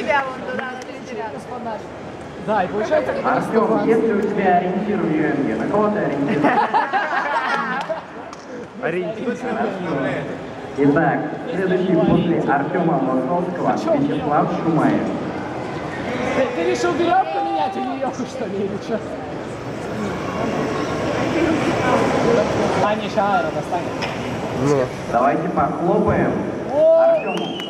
тебя вон туда, на третий ряд. Да, и получается, Артем, если у тебя ориентир в ЮМГ, на кого ты ориентируешь? Ориентир. Итак, следующий после Артема Лосовского Вячеслав Шумаев. Ты, ты решил веревку менять или веревку, что ли, или что? А, не, ща аэро достанет. Ну. Давайте похлопаем! Артему.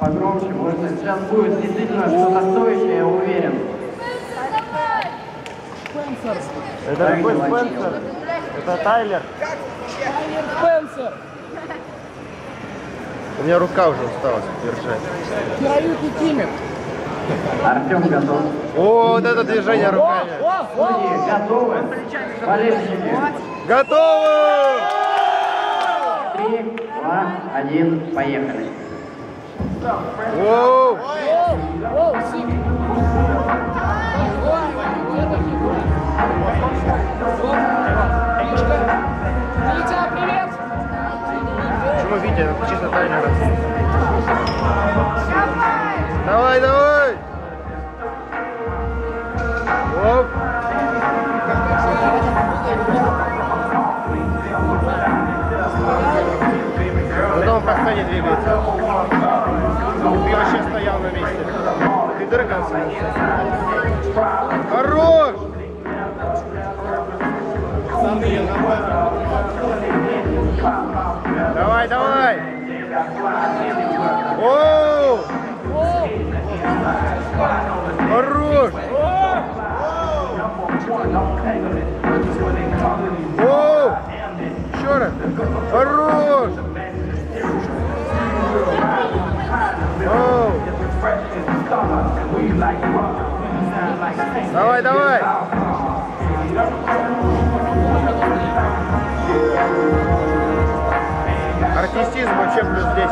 Погромче, может сейчас будет действительно что-то стоящее, я уверен. Спенсер. Это какой Спенсер? Это Тайлер. Тайлер Спенсер. У меня рука уже устала держать. Кировик Кимик. Артем готов. О, вот это движение О, руками. о, о. Судьи готовы? Болельщики. Готовы! Три, два, один, поехали. Воу! Оу, оу, сик. Ой, где такие были? Оп, Мишка. Витя, привет. Почему Витя? Это чисто Тайлер. Он по сцене двигается. Ты вообще стоял на месте. Ты дергался. Хорош! Давай, давай! Оу! Хорош! Оу! Еще раз! Хорош! Давай, давай! Артистизм вообще плюс 10.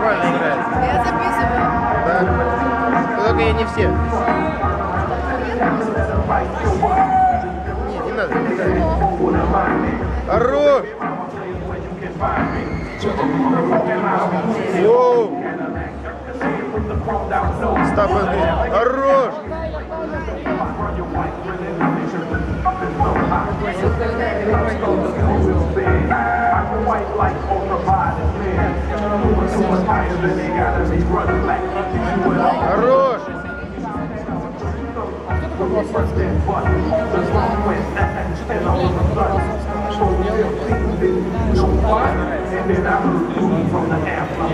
Нормально играет. Я записываю. Да? Ну, только я не все. Не, не надо, не надо. Хорош! Воу! Стоп, хорош! Хорош!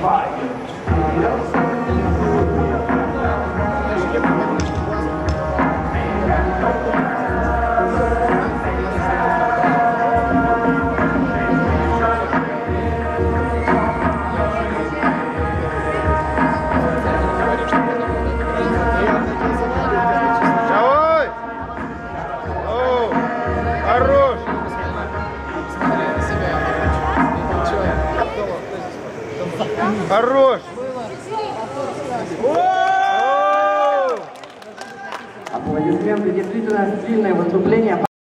Давай! Хорош! Аплодисменты, действительно сильное выступление.